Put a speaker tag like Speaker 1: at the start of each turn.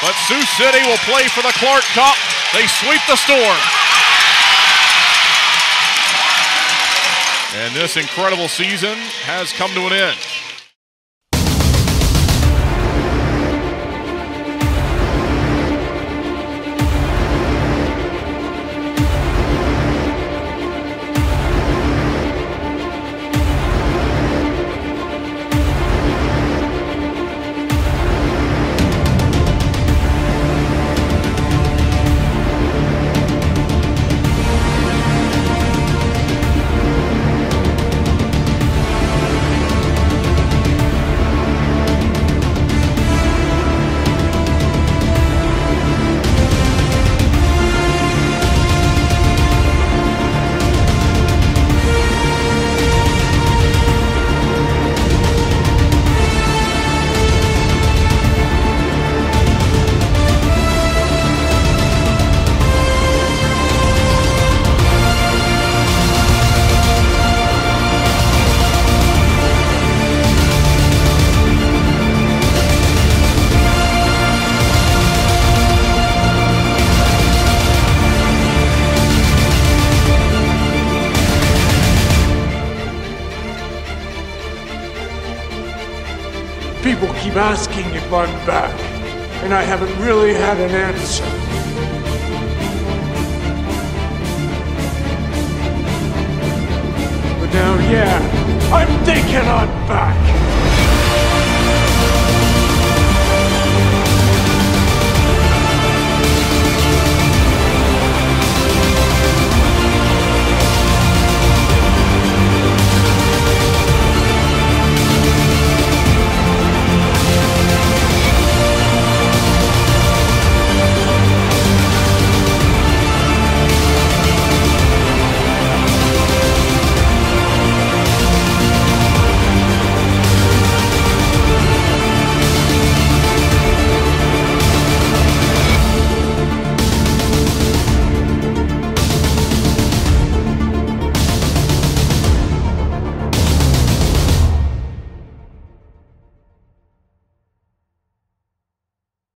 Speaker 1: But Sioux City will play for the Clark Cup. They sweep the storm. And this incredible season has come to an end.
Speaker 2: People keep asking if I'm back, and I haven't really had an answer. But now, yeah, I'm thinking I'm back.